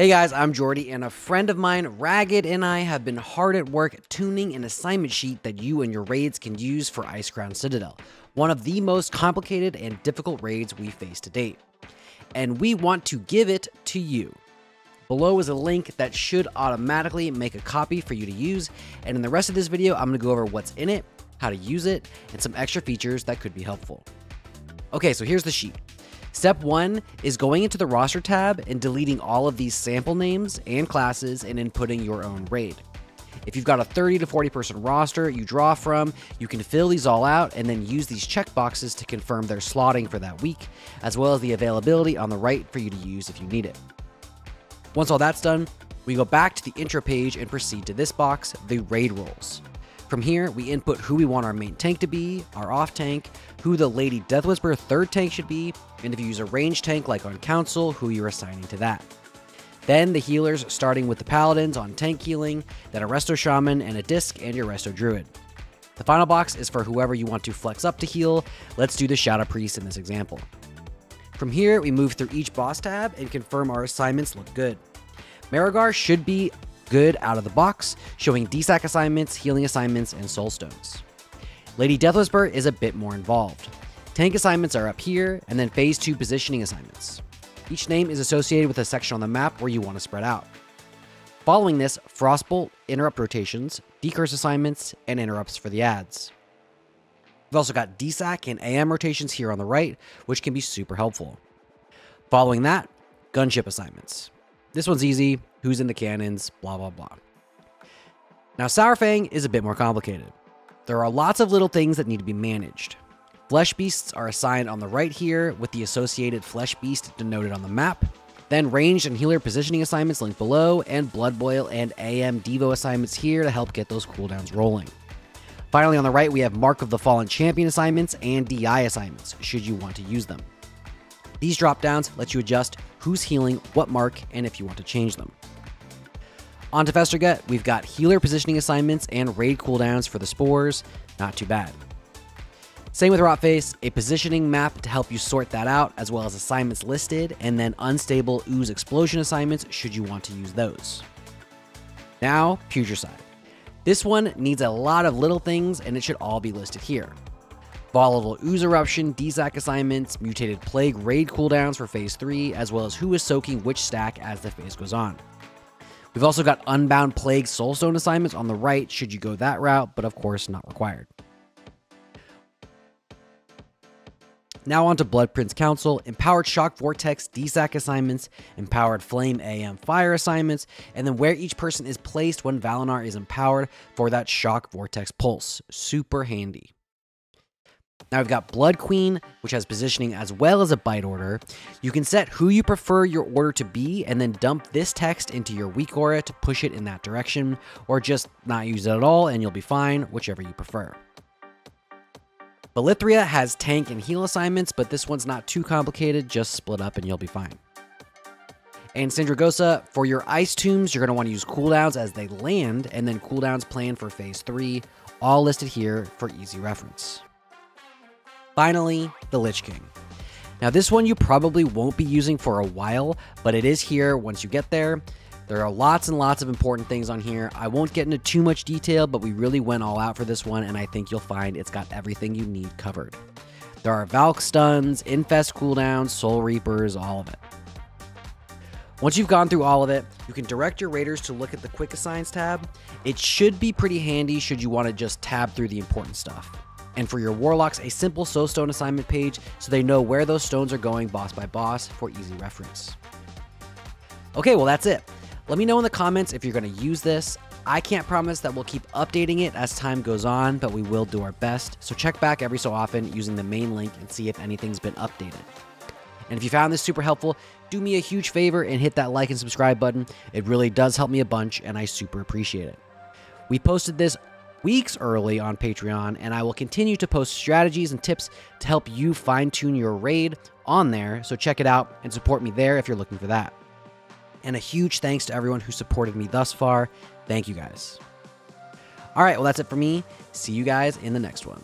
Hey guys, I'm Joardee, and a friend of mine, Ragged, and I have been hard at work tuning an assignment sheet that you and your raids can use for Icecrown Citadel, one of the most complicated and difficult raids we faced to date. And we want to give it to you. Below is a link that should automatically make a copy for you to use, and in the rest of this video, I'm going to go over what's in it, how to use it, and some extra features that could be helpful. Okay, so here's the sheet. Step one is going into the roster tab and deleting all of these sample names and classes and inputting your own raid. If you've got a 30 to 40 person roster you draw from, you can fill these all out and then use these checkboxes to confirm their slotting for that week, as well as the availability on the right for you to use if you need it. Once all that's done, we go back to the intro page and proceed to this box, the raid roles. From here, we input who we want our main tank to be, our off tank, who the Lady Deathwhisper third tank should be, and if you use a range tank like on Council, who you're assigning to that. Then the healers, starting with the Paladins on tank healing, then a Resto Shaman and a Disc and your Resto Druid. The final box is for whoever you want to flex up to heal. Let's do the Shadow Priest in this example. From here, we move through each boss tab and confirm our assignments look good. Marrowgar should be good out of the box, showing DSAC assignments, healing assignments, and soul stones. Lady Deathwhisper is a bit more involved. Tank assignments are up here, and then phase 2 positioning assignments. Each name is associated with a section on the map where you want to spread out. Following this, Frostbolt, interrupt rotations, decurse assignments, and interrupts for the ads. We've also got DSAC and AM rotations here on the right, which can be super helpful. Following that, gunship assignments. This one's easy, who's in the cannons, blah, blah, blah. Now, Saurfang is a bit more complicated. There are lots of little things that need to be managed. Flesh Beasts are assigned on the right here, with the associated Flesh Beast denoted on the map. Then ranged and healer positioning assignments linked below, and Blood Boil and AM Devo assignments here to help get those cooldowns rolling. Finally, on the right, we have Mark of the Fallen Champion assignments and DI assignments, should you want to use them. These drop downs let you adjust who's healing, what mark, and if you want to change them. On to Festergut, we've got healer positioning assignments and raid cooldowns for the spores. Not too bad. Same with Rotface, a positioning map to help you sort that out, as well as assignments listed, and then unstable ooze explosion assignments should you want to use those. Now, Putricide. This one needs a lot of little things, and it should all be listed here. Volatile Ooze Eruption, DSAC assignments, Mutated Plague raid cooldowns for Phase 3, as well as who is soaking which stack as the phase goes on. We've also got Unbound Plague Soulstone assignments on the right should you go that route, but of course not required. Now on to Blood Prince Council, Empowered Shock Vortex DSAC assignments, Empowered Flame AM Fire assignments, and then where each person is placed when Valanar is empowered for that Shock Vortex Pulse. Super handy. Now we've got Blood Queen, which has positioning as well as a bite order. You can set who you prefer your order to be and then dump this text into your weak aura to push it in that direction, or just not use it at all and you'll be fine, whichever you prefer. Valithria has tank and heal assignments, but this one's not too complicated, just split up and you'll be fine. And Sindragosa, for your ice tombs, you're going to want to use cooldowns as they land, and then cooldowns planned for phase 3, all listed here for easy reference. Finally, the Lich King. Now, this one you probably won't be using for a while, but it is here once you get there. There are lots and lots of important things on here. I won't get into too much detail, but we really went all out for this one, and I think you'll find it's got everything you need covered. There are Valk stuns, Infest cooldowns, Soul Reapers, all of it. Once you've gone through all of it, you can direct your raiders to look at the Quick Assigns tab. It should be pretty handy should you want to just tab through the important stuff and for your warlocks, a simple soul stone assignment page so they know where those stones are going boss by boss for easy reference. Okay, well, that's it. Let me know in the comments if you're going to use this. I can't promise that we'll keep updating it as time goes on, but we will do our best. So check back every so often using the main link and see if anything's been updated. And if you found this super helpful, do me a huge favor and hit that like and subscribe button. It really does help me a bunch, and I super appreciate it. We posted this weeks early on Patreon, and I will continue to post strategies and tips to help you fine tune your raid on there. So check it out and support me there if you're looking for that. And a huge thanks to everyone who supported me thus far. Thank you guys. All right, well, that's it for me. See you guys in the next one.